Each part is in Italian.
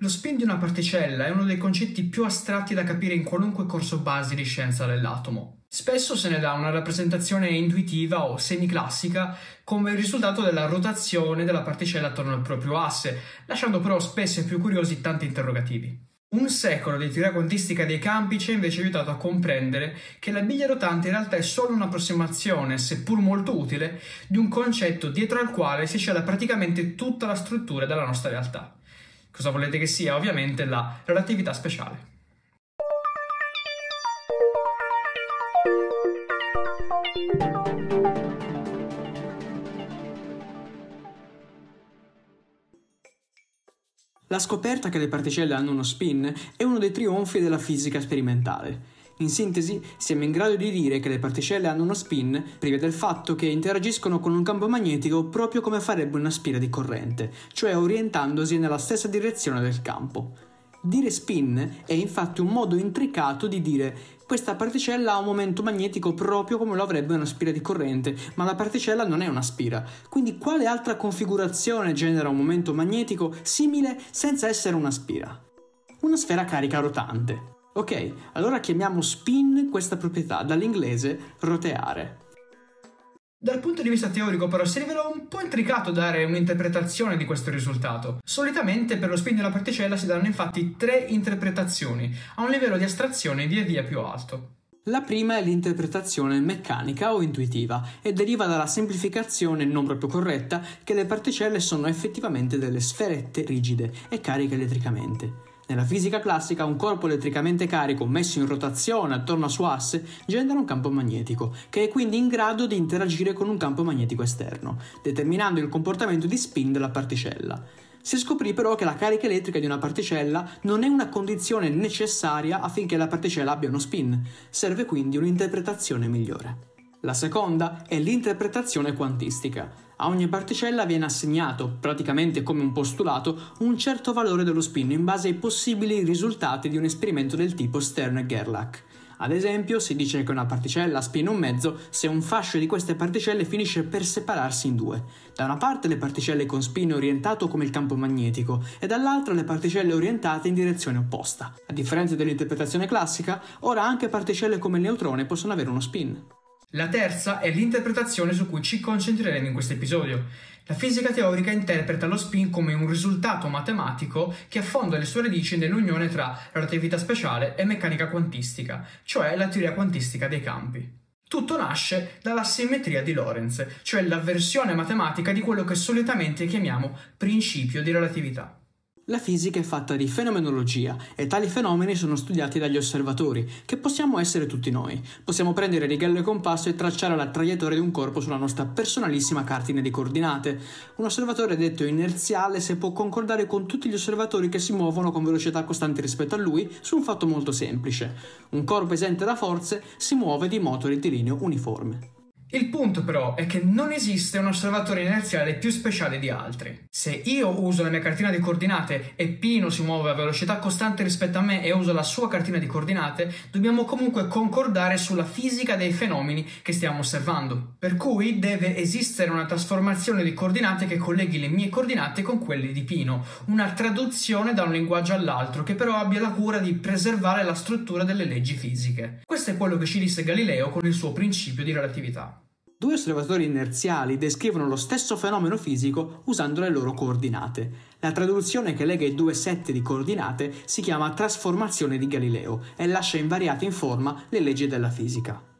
Lo spin di una particella è uno dei concetti più astratti da capire in qualunque corso base di scienza dell'atomo. Spesso se ne dà una rappresentazione intuitiva o semiclassica come il risultato della rotazione della particella attorno al proprio asse, lasciando però spesso ai più curiosi tanti interrogativi. Un secolo di teoria quantistica dei campi ci ha invece aiutato a comprendere che la biglia rotante in realtà è solo un'approssimazione, seppur molto utile, di un concetto dietro al quale si cela praticamente tutta la struttura della nostra realtà. Cosa volete che sia? Ovviamente la relatività speciale. La scoperta che le particelle hanno uno spin è uno dei trionfi della fisica sperimentale. In sintesi, siamo in grado di dire che le particelle hanno uno spin prive del fatto che interagiscono con un campo magnetico proprio come farebbe una spira di corrente, cioè orientandosi nella stessa direzione del campo. Dire spin è infatti un modo intricato di dire questa particella ha un momento magnetico proprio come lo avrebbe una spira di corrente, ma la particella non è una spira. Quindi quale altra configurazione genera un momento magnetico simile senza essere una spira? Una sfera carica rotante. Ok, allora chiamiamo spin questa proprietà, dall'inglese roteare. Dal punto di vista teorico però si rivela un po' intricato dare un'interpretazione di questo risultato. Solitamente per lo spin una particella si danno infatti tre interpretazioni, a un livello di astrazione via via più alto. La prima è l'interpretazione meccanica o intuitiva e deriva dalla semplificazione non proprio corretta che le particelle sono effettivamente delle sferette rigide e cariche elettricamente. Nella fisica classica un corpo elettricamente carico messo in rotazione attorno al suo asse genera un campo magnetico, che è quindi in grado di interagire con un campo magnetico esterno, determinando il comportamento di spin della particella. Si scoprì però che la carica elettrica di una particella non è una condizione necessaria affinché la particella abbia uno spin, serve quindi un'interpretazione migliore. La seconda è l'interpretazione quantistica. A ogni particella viene assegnato, praticamente come un postulato, un certo valore dello spin in base ai possibili risultati di un esperimento del tipo Stern-Gerlach. Ad esempio, si dice che una particella ha spin un mezzo se un fascio di queste particelle finisce per separarsi in due. Da una parte le particelle con spin orientato come il campo magnetico e dall'altra le particelle orientate in direzione opposta. A differenza dell'interpretazione classica, ora anche particelle come il neutrone possono avere uno spin. La terza è l'interpretazione su cui ci concentreremo in questo episodio. La fisica teorica interpreta lo spin come un risultato matematico che affonda le sue radici nell'unione tra relatività speciale e meccanica quantistica, cioè la teoria quantistica dei campi. Tutto nasce dalla simmetria di Lorentz, cioè la versione matematica di quello che solitamente chiamiamo principio di relatività. La fisica è fatta di fenomenologia e tali fenomeni sono studiati dagli osservatori, che possiamo essere tutti noi. Possiamo prendere righello e compasso e tracciare la traiettoria di un corpo sulla nostra personalissima cartina di coordinate. Un osservatore detto inerziale se può concordare con tutti gli osservatori che si muovono con velocità costanti rispetto a lui su un fatto molto semplice. Un corpo esente da forze si muove di moto rettilineo uniforme. Il punto però è che non esiste un osservatore inerziale più speciale di altri. Se io uso la mia cartina di coordinate e Pino si muove a velocità costante rispetto a me e uso la sua cartina di coordinate, dobbiamo comunque concordare sulla fisica dei fenomeni che stiamo osservando. Per cui deve esistere una trasformazione di coordinate che colleghi le mie coordinate con quelle di Pino, una traduzione da un linguaggio all'altro che però abbia la cura di preservare la struttura delle leggi fisiche. Questo è quello che ci disse Galileo con il suo principio di relatività. Due osservatori inerziali descrivono lo stesso fenomeno fisico usando le loro coordinate. La traduzione che lega i due set di coordinate si chiama trasformazione di Galileo e lascia invariate in forma le leggi della fisica.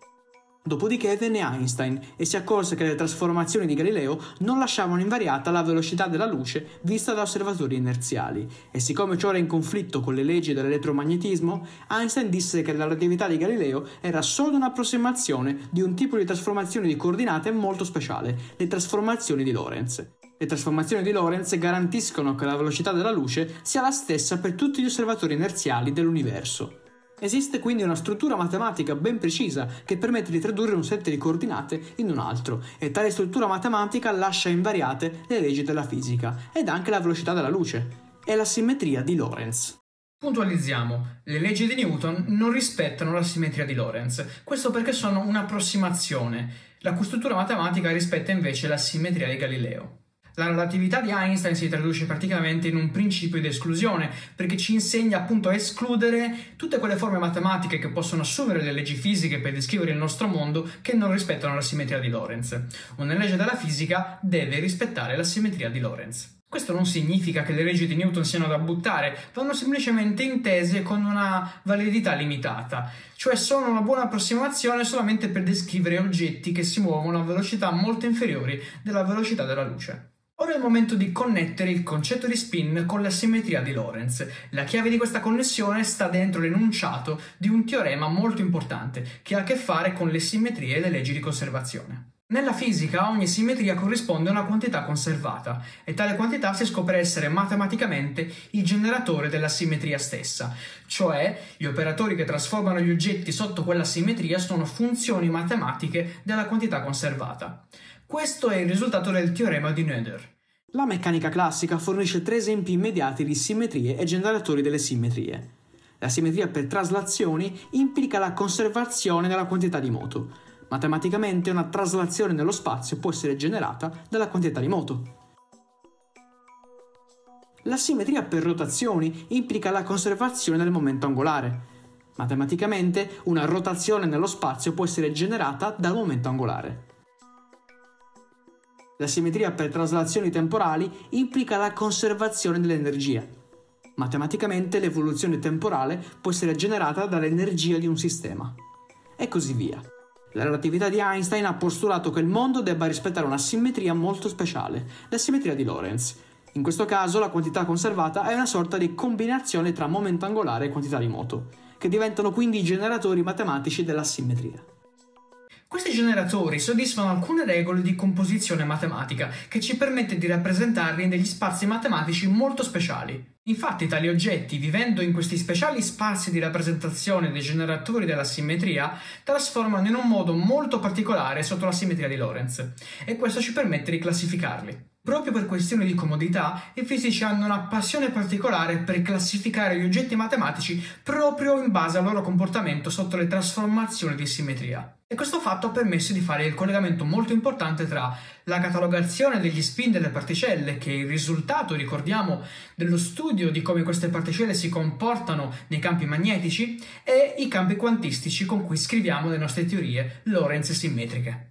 Dopodiché venne Einstein e si accorse che le trasformazioni di Galileo non lasciavano invariata la velocità della luce vista da osservatori inerziali e siccome ciò era in conflitto con le leggi dell'elettromagnetismo, Einstein disse che la relatività di Galileo era solo un'approssimazione di un tipo di trasformazione di coordinate molto speciale, le trasformazioni di Lorentz. Le trasformazioni di Lorentz garantiscono che la velocità della luce sia la stessa per tutti gli osservatori inerziali dell'universo. Esiste quindi una struttura matematica ben precisa che permette di tradurre un set di coordinate in un altro e tale struttura matematica lascia invariate le leggi della fisica ed anche la velocità della luce. È la simmetria di Lorentz. Puntualizziamo, le leggi di Newton non rispettano la simmetria di Lorentz, questo perché sono un'approssimazione. La struttura matematica rispetta invece la simmetria di Galileo. La relatività di Einstein si traduce praticamente in un principio di esclusione, perché ci insegna appunto a escludere tutte quelle forme matematiche che possono assumere le leggi fisiche per descrivere il nostro mondo che non rispettano la simmetria di Lorentz. Una legge della fisica deve rispettare la simmetria di Lorentz. Questo non significa che le leggi di Newton siano da buttare, vanno semplicemente intese con una validità limitata, cioè sono una buona approssimazione solamente per descrivere oggetti che si muovono a velocità molto inferiori della velocità della luce. Il momento di connettere il concetto di spin con la simmetria di Lorentz. La chiave di questa connessione sta dentro l'enunciato di un teorema molto importante che ha a che fare con le simmetrie e le leggi di conservazione. Nella fisica ogni simmetria corrisponde a una quantità conservata e tale quantità si scopre essere matematicamente il generatore della simmetria stessa, cioè gli operatori che trasformano gli oggetti sotto quella simmetria sono funzioni matematiche della quantità conservata. Questo è il risultato del teorema di Noether. La meccanica classica fornisce tre esempi immediati di simmetrie e generatori delle simmetrie. La simmetria per traslazioni implica la conservazione della quantità di moto. Matematicamente una traslazione nello spazio può essere generata dalla quantità di moto. La simmetria per rotazioni implica la conservazione del momento angolare. Matematicamente una rotazione nello spazio può essere generata dal momento angolare. La simmetria per traslazioni temporali implica la conservazione dell'energia. Matematicamente l'evoluzione temporale può essere generata dall'energia di un sistema. E così via. La relatività di Einstein ha postulato che il mondo debba rispettare una simmetria molto speciale, la simmetria di Lorentz. In questo caso la quantità conservata è una sorta di combinazione tra momento angolare e quantità di moto, che diventano quindi i generatori matematici della simmetria. Questi generatori soddisfano alcune regole di composizione matematica che ci permette di rappresentarli in degli spazi matematici molto speciali. Infatti tali oggetti, vivendo in questi speciali spazi di rappresentazione dei generatori della simmetria, trasformano in un modo molto particolare sotto la simmetria di Lorentz, e questo ci permette di classificarli. Proprio per questioni di comodità, i fisici hanno una passione particolare per classificare gli oggetti matematici proprio in base al loro comportamento sotto le trasformazioni di simmetria. E questo fatto ha permesso di fare il collegamento molto importante tra la catalogazione degli spin delle particelle, che è il risultato, ricordiamo, dello studio di come queste particelle si comportano nei campi magnetici, e i campi quantistici con cui scriviamo le nostre teorie Lorentz simmetriche.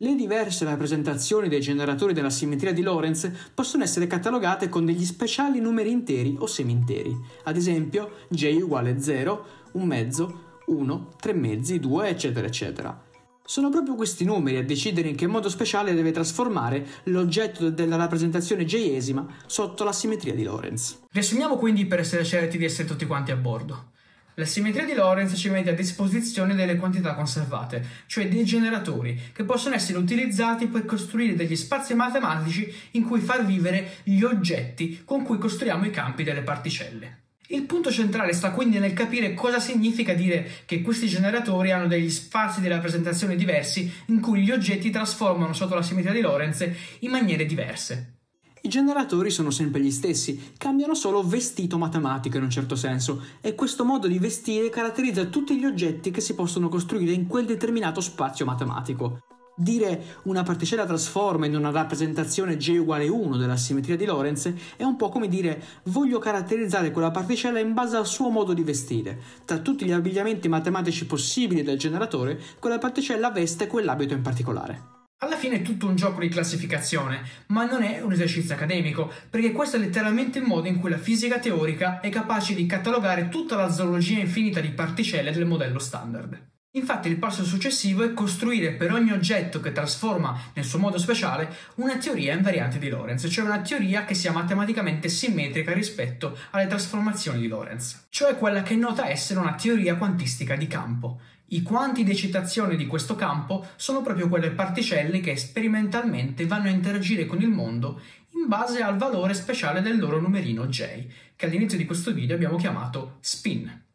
Le diverse rappresentazioni dei generatori della simmetria di Lorentz possono essere catalogate con degli speciali numeri interi o semi-interi, ad esempio j uguale 0, un mezzo, 1, 3 mezzi, 2, eccetera, eccetera. Sono proprio questi numeri a decidere in che modo speciale deve trasformare l'oggetto della rappresentazione j-esima sotto la simmetria di Lorentz. Riassumiamo quindi per essere certi di essere tutti quanti a bordo. La simmetria di Lorentz ci mette a disposizione delle quantità conservate, cioè dei generatori, che possono essere utilizzati per costruire degli spazi matematici in cui far vivere gli oggetti con cui costruiamo i campi delle particelle. Il punto centrale sta quindi nel capire cosa significa dire che questi generatori hanno degli spazi di rappresentazione diversi in cui gli oggetti trasformano sotto la simmetria di Lorentz in maniere diverse. I generatori sono sempre gli stessi, cambiano solo vestito matematico in un certo senso, e questo modo di vestire caratterizza tutti gli oggetti che si possono costruire in quel determinato spazio matematico. Dire una particella trasforma in una rappresentazione J uguale 1 della simmetria di Lorentz è un po' come dire voglio caratterizzare quella particella in base al suo modo di vestire. Tra tutti gli abbigliamenti matematici possibili del generatore, quella particella veste quell'abito in particolare. Alla fine è tutto un gioco di classificazione, ma non è un esercizio accademico, perché questo è letteralmente il modo in cui la fisica teorica è capace di catalogare tutta la zoologia infinita di particelle del modello standard. Infatti il passo successivo è costruire per ogni oggetto che trasforma nel suo modo speciale una teoria invariante di Lorentz, cioè una teoria che sia matematicamente simmetrica rispetto alle trasformazioni di Lorentz, cioè quella che nota essere una teoria quantistica di campo. I quanti di eccitazione di questo campo sono proprio quelle particelle che sperimentalmente vanno a interagire con il mondo in base al valore speciale del loro numerino J, che all'inizio di questo video abbiamo chiamato spin.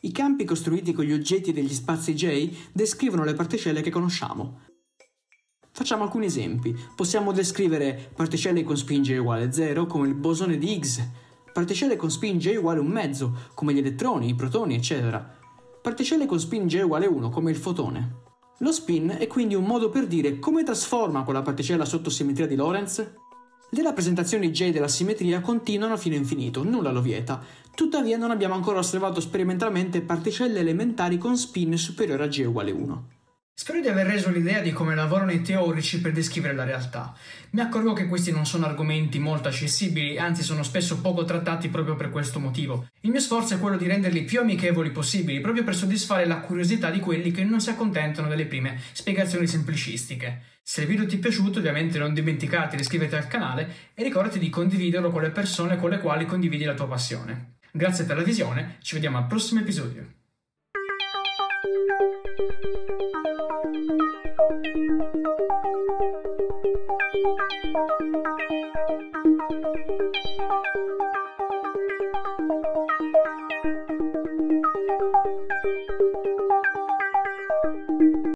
I campi costruiti con gli oggetti degli spazi J descrivono le particelle che conosciamo. Facciamo alcuni esempi. Possiamo descrivere particelle con spin J uguale 0 come il bosone di Higgs, particelle con spin J uguale un mezzo come gli elettroni, i protoni, eccetera particelle con spin J uguale 1 come il fotone. Lo spin è quindi un modo per dire come trasforma quella particella sotto simmetria di Lorentz. Le rappresentazioni J della simmetria continuano fino a infinito, nulla lo vieta. Tuttavia non abbiamo ancora osservato sperimentalmente particelle elementari con spin superiore a G uguale 1. Spero di aver reso l'idea di come lavorano i teorici per descrivere la realtà. Mi accorgo che questi non sono argomenti molto accessibili, anzi sono spesso poco trattati proprio per questo motivo. Il mio sforzo è quello di renderli più amichevoli possibili, proprio per soddisfare la curiosità di quelli che non si accontentano delle prime spiegazioni semplicistiche. Se il video ti è piaciuto, ovviamente non dimenticate di iscriverti al canale e ricordati di condividerlo con le persone con le quali condividi la tua passione. Grazie per la visione, ci vediamo al prossimo episodio.